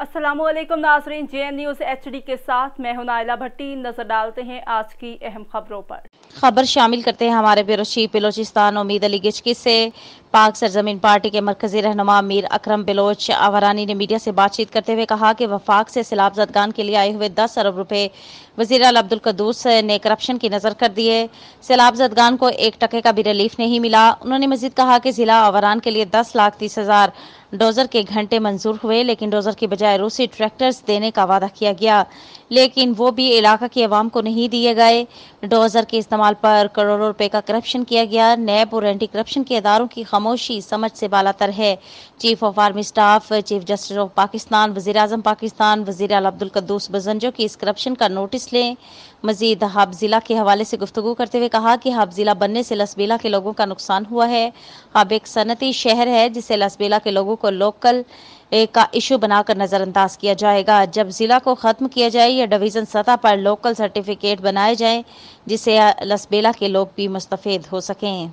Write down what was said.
असलम नाजरीन J N news H D के साथ मैं हूँ नायला भट्टी। नज़र डालते हैं आज की अहम खबरों पर। खबर शामिल करते हैं हमारे ब्यूरो चीफ बलोचिस्तान उम्मीद अली गिचकी से। पाक सरजमीन पार्टी के मरकजी रहनुमा मीर अकरम बलोच आवारानी ने मीडिया से बातचीत करते हुए कहा कि वफाक से सैलाब जदगान के लिए आए हुए दस अरब रुपए वज़ीर अब्दुल कदूस ने करप्शन की नज़र कर दिए सैलाब जदगान को एक टके का भी रिलीफ नहीं मिला। उन्होंने मजीद कहा कि जिला आवारान के लिए दस लाख तीस हज़ार डोजर के घंटे मंजूर हुए, लेकिन डोजर की बजाय रूसी ट्रैक्टर्स देने का वादा किया गया। लेकिन वो भी इलाका की आवाम को नहीं दिए गए। डोजर के इस्तेमाल पर करोड़ों रुपए का करप्शन किया गया। नैब और एंटी करप्शन के इदारों की खामोशी समझ से बालातर है। Chief of army staff, chief justice of Pakistan वज़ीर अजम पाकिस्तान वज़ीर अब्दुल कद्दूस बजंजो की इस करप्शन का नोटिस लें। मजीद हाब जिला के हवाले से गुफ्तु करते हुए कहा कि हब जिला बनने से लसबेला के लोगों का नुकसान हुआ है। हब एक सनती शहर है जिसे लसबेला के लोगों को लोकल का इशू बनाकर नज़रअंदाज किया जाएगा। जब ज़िला को ख़त्म किया जाए, या डिवीज़न सतह पर लोकल सर्टिफिकेट बनाए जाएँ, जिससे लसबेला के लोग भी मुस्तफ़ हो सकें।